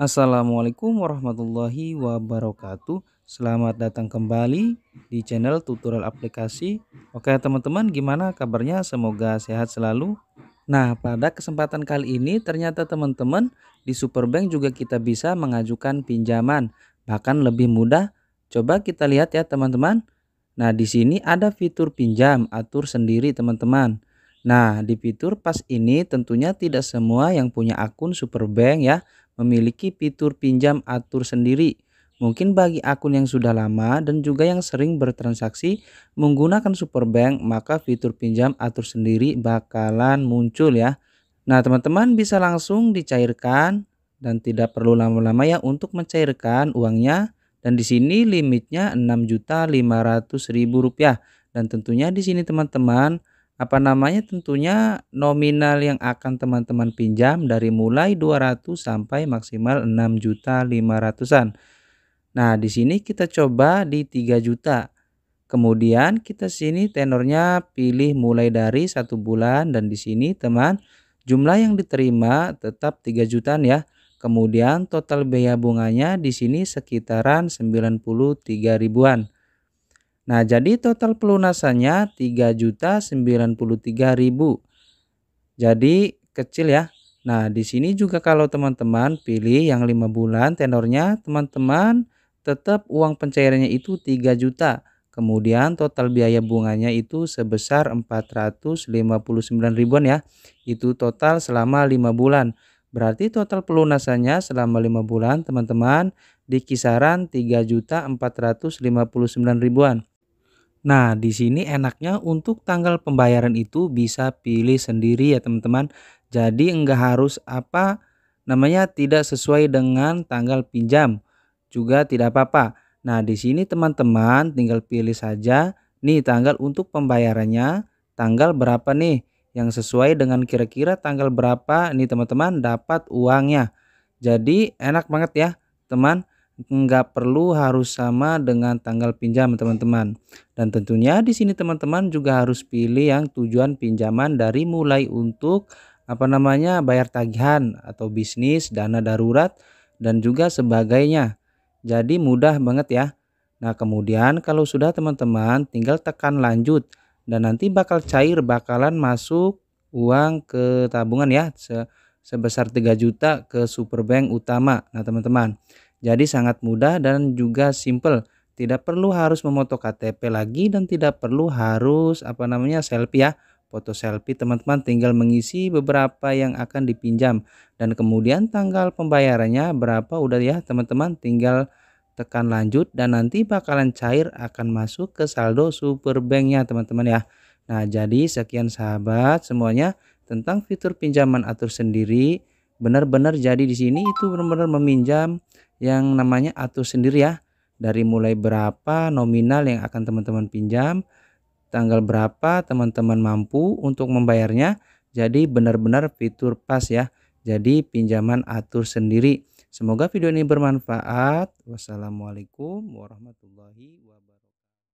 Assalamualaikum warahmatullahi wabarakatuh. Selamat datang kembali di channel tutorial aplikasi. Oke teman-teman gimana kabarnya? Semoga sehat selalu. Nah pada kesempatan kali ini ternyata teman-teman di Superbank juga kita bisa mengajukan pinjaman. Bahkan lebih mudah. Coba kita lihat ya teman-teman. Nah di sini ada fitur pinjam atur sendiri teman-teman. Nah di fitur pas ini tentunya tidak semua yang punya akun Superbank ya memiliki fitur pinjam atur sendiri. Mungkin bagi akun yang sudah lama dan juga yang sering bertransaksi menggunakan Superbank, maka fitur pinjam atur sendiri bakalan muncul ya. Nah, teman-teman bisa langsung dicairkan dan tidak perlu lama-lama ya untuk mencairkan uangnya. Dan di sini limitnya Rp6.500.000 dan tentunya di sini teman-teman apa namanya tentunya nominal yang akan teman-teman pinjam dari mulai 200 sampai maksimal 6 juta 500-an. Nah, di sini kita coba di 3 juta. Kemudian kita sini tenornya pilih mulai dari satu bulan dan di sini teman jumlah yang diterima tetap 3 jutaan ya. Kemudian total biaya bunganya di sini sekitaran 93 ribuan. Nah, jadi total pelunasannya 3.093.000. Jadi kecil ya. Nah, di sini juga kalau teman-teman pilih yang 5 bulan tenornya, teman-teman tetap uang pencairannya itu 3 juta. Kemudian total biaya bunganya itu sebesar 459 ribuan ya. Itu total selama 5 bulan. Berarti total pelunasannya selama 5 bulan teman-teman di kisaran 3.459 ribuan. Nah, di sini enaknya untuk tanggal pembayaran itu bisa pilih sendiri ya teman-teman. Jadi enggak harus apa namanya tidak sesuai dengan tanggal pinjam. Juga tidak apa-apa. Nah, di sini teman-teman tinggal pilih saja nih tanggal untuk pembayarannya tanggal berapa nih yang sesuai dengan kira-kira tanggal berapa nih teman-teman dapat uangnya. Jadi enak banget ya teman nggak perlu harus sama dengan tanggal pinjam teman-teman. Dan tentunya di sini teman-teman juga harus pilih yang tujuan pinjaman dari mulai untuk apa namanya bayar tagihan atau bisnis, dana darurat dan juga sebagainya. Jadi mudah banget ya. Nah, kemudian kalau sudah teman-teman tinggal tekan lanjut dan nanti bakal cair bakalan masuk uang ke tabungan ya sebesar 3 juta ke Superbank utama. Nah, teman-teman. Jadi sangat mudah dan juga simple. Tidak perlu harus memoto KTP lagi dan tidak perlu harus apa namanya selfie ya. Foto selfie teman-teman tinggal mengisi beberapa yang akan dipinjam dan kemudian tanggal pembayarannya berapa udah ya teman-teman tinggal tekan lanjut dan nanti bakalan cair akan masuk ke saldo Superbanknya teman-teman ya. Nah jadi sekian sahabat semuanya tentang fitur pinjaman atur sendiri benar-benar jadi di sini itu benar-benar meminjam yang namanya atur sendiri ya. Dari mulai berapa nominal yang akan teman-teman pinjam tanggal berapa teman-teman mampu untuk membayarnya jadi benar-benar fitur pas ya. Jadi pinjaman atur sendiri. Semoga video ini bermanfaat. Wassalamualaikum warahmatullahi wabarakatuh